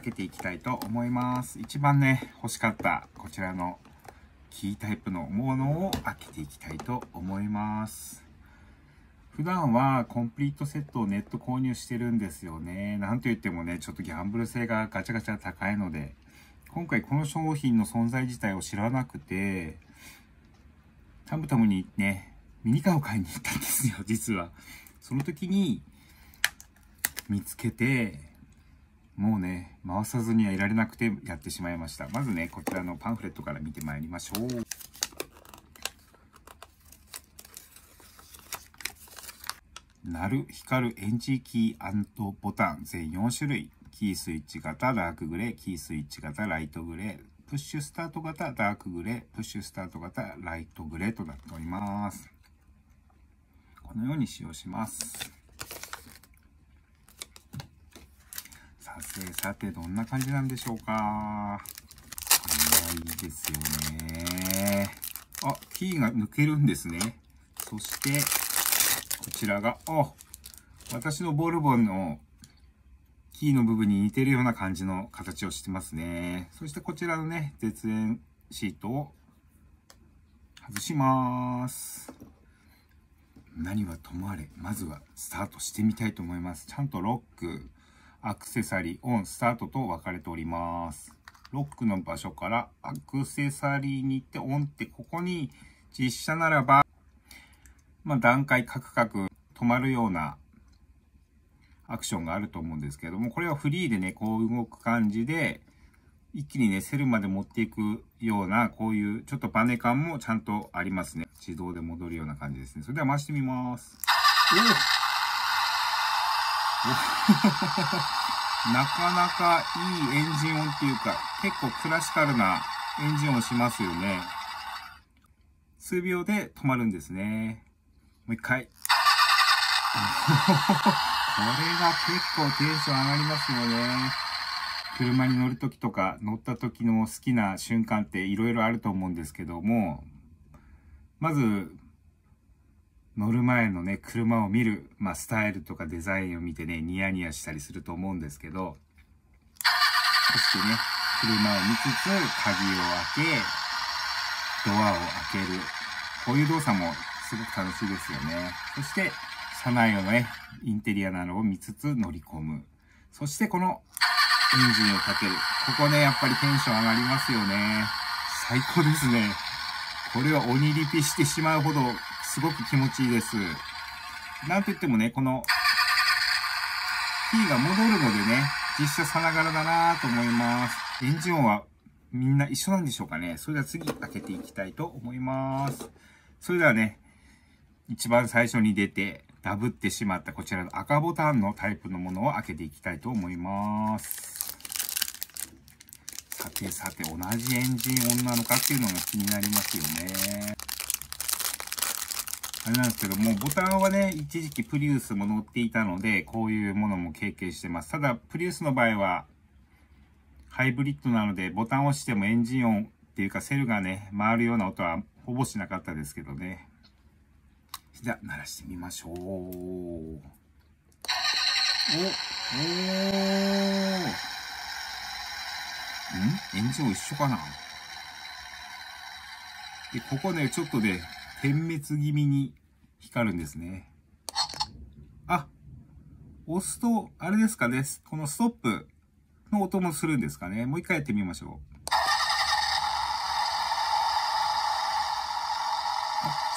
開けていきたいと思います。一番ね、欲しかったこちらのキータイプのものを開けていきたいと思います。普段はコンプリートセットをネット購入してるんですよね。なんと言ってもね、ちょっとギャンブル性がガチャガチャ高いので、今回この商品の存在自体を知らなくて、たむたむにね、ミニカーを買いに行ったんですよ、実は。その時に見つけて、もうね、回さずにはいられなくてやってしまいました。まずね、こちらのパンフレットから見てまいりましょう。鳴る、光るエンジーキーボタン全4種類。キースイッチ型ダークグレー、キースイッチ型ライトグレー、プッシュスタート型ダークグレー、プッシュスタート型ライトグレーとなっております。このように使用します。さて、さて、どんな感じなんでしょうか？これはいいですよね。あ、キーが抜けるんですね。そして、こちらが、あ、私のボルボンのキーの部分に似てるような感じの形をしてますね。そしてこちらのね、絶縁シートを外します。何はともあれ、まずはスタートしてみたいと思います。ちゃんとロック、アクセサリー、オン、スタートと分かれております。ロックの場所からアクセサリーに行ってオンってここに実写ならばまあ、段階カクカク止まるようなアクションがあると思うんですけども、これはフリーでね、こう動く感じで、一気にね、セルまで持っていくような、こういうちょっとバネ感もちゃんとありますね。自動で戻るような感じですね。それでは回してみます。なかなかいいエンジン音っていうか、結構クラシカルなエンジン音しますよね。数秒で止まるんですね。もう一回。これが結構テンション上がりますよね。車に乗るときとか乗った時の好きな瞬間って色々あると思うんですけども、まず、乗る前のね、車を見る、まあ、スタイルとかデザインを見てね、ニヤニヤしたりすると思うんですけど、そしてね、車を見つつ、鍵を開け、ドアを開ける。こういう動作もすごく楽しいですよね。そして、車内のね、インテリアなどを見つつ乗り込む。そしてこのエンジンをかける。ここね、やっぱりテンション上がりますよね。最高ですね。これは鬼リピしてしまうほど、すごく気持ちいいです。なんといってもね、この、キーが戻るのでね、実写さながらだなと思います。エンジン音はみんな一緒なんでしょうかね。それでは次開けていきたいと思います。それではね、一番最初に出て、ダブってしまったこちらの赤ボタンのタイプのものを開けていきたいと思います。さてさて、同じエンジン音なのかっていうのが気になりますよね。あれなんですけどもう、ボタンはね、一時期プリウスも乗っていたので、こういうものも経験してます。ただ、プリウスの場合は、ハイブリッドなので、ボタンを押してもエンジン音っていうか、セルがね、回るような音はほぼしなかったですけどね。じゃあ、鳴らしてみましょう。お、おん？エンジン音一緒かな？で、ここね、ちょっとで、点滅気味に光るんですね。あ、押すと、あれですかね、このストップの音もするんですかね。もう一回やってみましょう。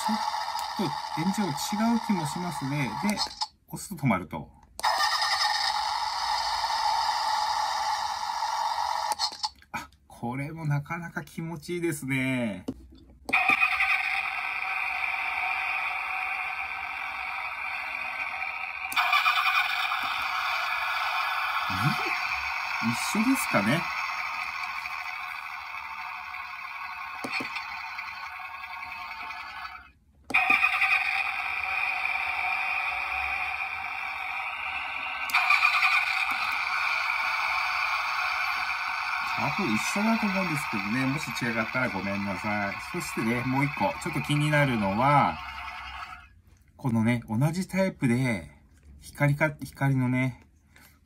ちょっと演じ違う気もしますね。で、押すと止まると。あ、これもなかなか気持ちいいですね。一緒ですかね多分一緒だと思うんですけどね。もし違ったらごめんなさい。そしてね、もう一個、ちょっと気になるのは、このね、同じタイプで、光か、光のね、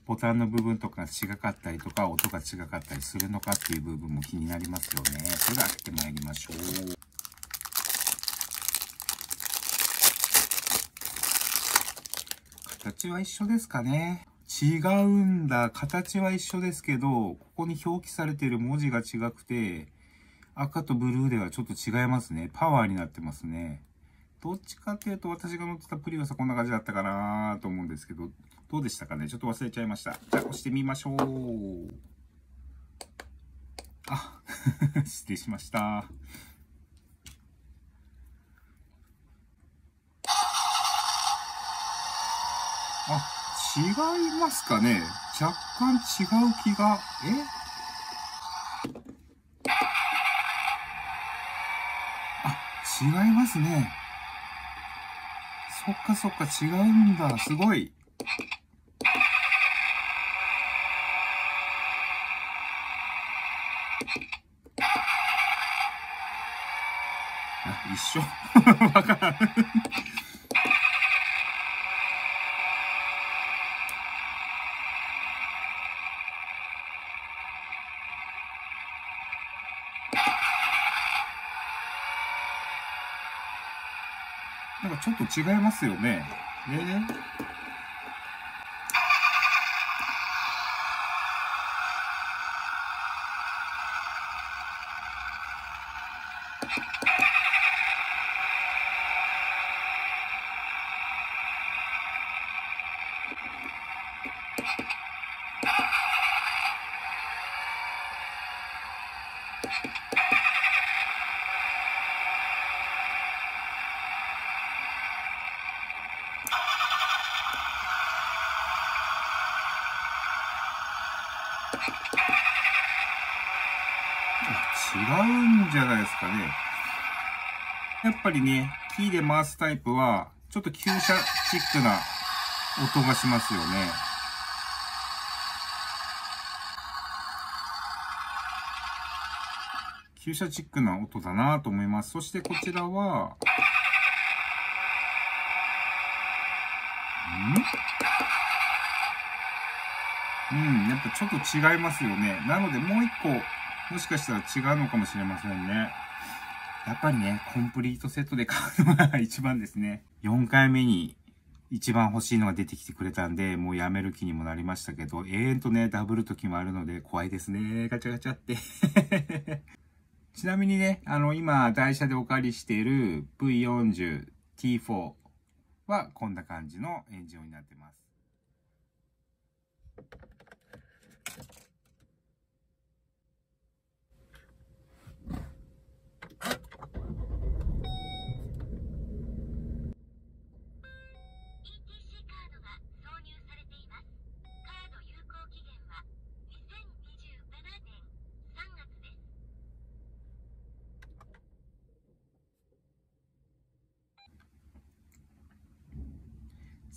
ボタンの部分とか違かったりとか、音が違かったりするのかっていう部分も気になりますよね。それでは開けてまいりましょう。形は一緒ですかね。違うんだ。形は一緒ですけど、ここに表記されている文字が違くて、赤とブルーではちょっと違いますね。パワーになってますね。どっちかっていうと私が乗ってたプリウスはこんな感じだったかなと思うんですけど、どうでしたかね？ちょっと忘れちゃいました。じゃあ押してみましょう。あ、失礼しました。あ、違いますかね？若干違う気が、え？あ、違いますね。そっかそっか違うんだ。すごい。あ、一緒わからんなんかちょっと違いますよね。え違うんじゃないですかね。やっぱりね、キーで回すタイプは、ちょっと旧車チックな音がしますよね。旧車チックな音だなと思います。そしてこちらは、ん？うん、やっぱちょっと違いますよね。なのでもう一個もしかしたら違うのかもしれませんね。やっぱりね、コンプリートセットで買うのが一番ですね。4回目に一番欲しいのが出てきてくれたんで、もうやめる気にもなりましたけど、永遠とね、ダブる時もあるので怖いですね。ガチャガチャって。ちなみにね、あの、今、台車でお借りしている V40T4 はこんな感じのエンジン音になってます。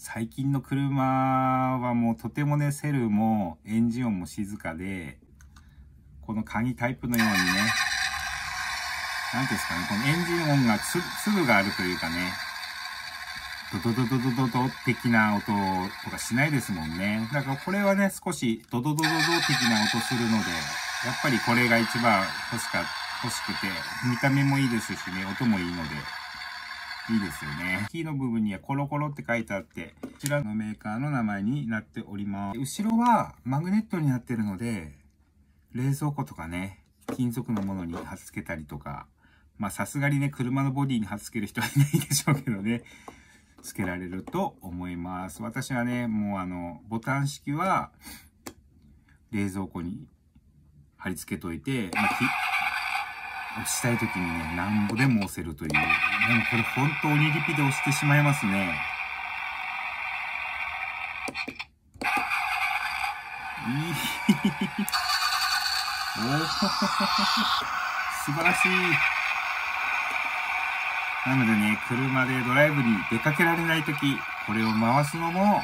最近の車はもうとてもね、セルもエンジン音も静かで、この鍵タイプのようにね、なんていうんですかね、このエンジン音が、粒があるというかね、ドドドドドドド的な音とかしないですもんね。だからこれはね、少しドドドドド的な音するので、やっぱりこれが一番欲しか、欲しくて、見た目もいいですしね、音もいいので、いいですよね。キーの部分にはコロコロって書いてあって、こちらのメーカーの名前になっております。後ろはマグネットになってるので、冷蔵庫とかね、金属のものに貼っつけたりとか、まあさすがにね、車のボディに貼っつける人はいないでしょうけどね、つけられると思います。私はね、もうあの、ボタン式は、冷蔵庫に貼り付けといて、まあ押したい時にね、なんぼでも押せるという。でもこれ本当にリピで押してしまいますね。いい。おお素晴らしい。なのでね、車でドライブに出かけられない時、これを回すのも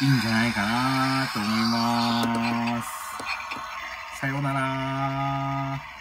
いいんじゃないかなと思います。さようなら